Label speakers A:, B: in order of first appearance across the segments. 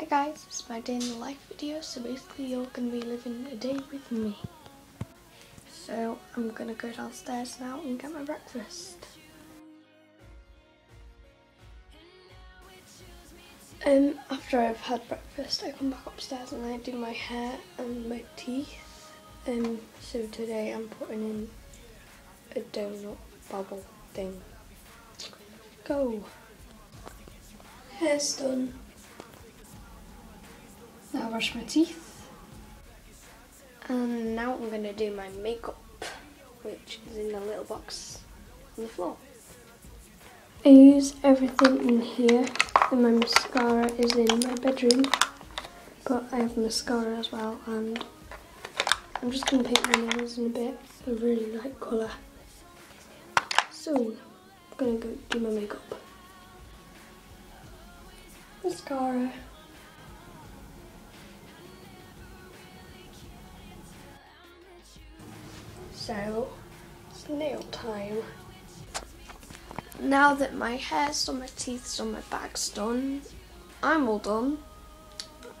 A: Hi guys, it's my day in the life video, so basically you're going to be living a day with me. So I'm going to go downstairs now and get my breakfast. Um, after I've had breakfast I come back upstairs and I do my hair and my teeth. Um, so today I'm putting in a donut bubble thing. Go! Hair's done. Brush my teeth. And now I'm going to do my makeup, which is in the little box on the floor. I use everything in here, and my mascara is in my bedroom, but I have mascara as well, and I'm just going to paint my nails in a bit, a really light colour. So, I'm going to go do my makeup. Mascara. So, it's nail time. Now that my hair's done, my teeth's done, my back's done, I'm all done.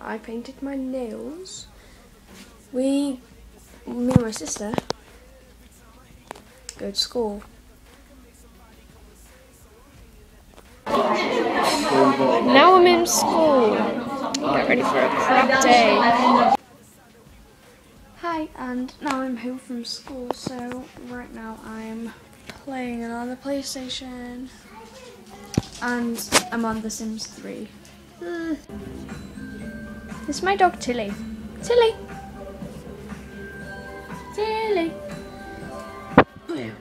A: I painted my nails. We, me and my sister, go to school. Now I'm in school. Get ready for a crap day. Hi, and now I'm home from school, so right now I'm playing on the PlayStation. And I'm on The Sims 3. Uh, this is my dog Tilly. Tilly! Tilly!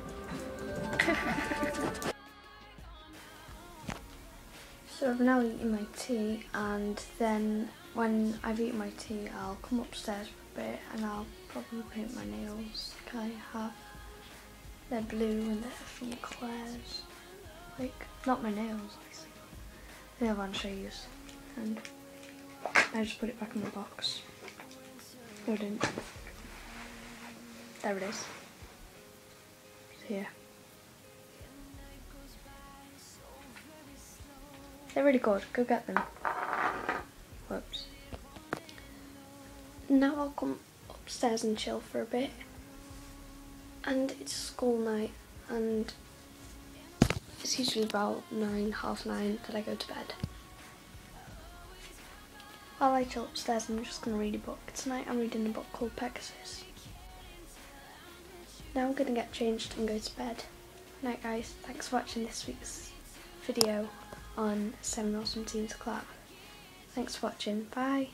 A: so I've now eaten my tea and then when I've eaten my tea I'll come upstairs for a bit and I'll probably paint my nails I have. They're blue and they're from Claire's. Like, not my nails, obviously. The other ones I use. And I just put it back in the box. I didn't. There it is. It's here. They're really good. Go get them. Whoops. Now I'll come upstairs and chill for a bit. And it's school night and it's usually about nine, half nine that I go to bed. While I chill upstairs I'm just going to read a book. Tonight I'm reading a book called Pegasus. Now I'm going to get changed and go to bed. Night guys, thanks for watching this week's video on 7 Awesome Teens Collab. Thanks for watching, bye!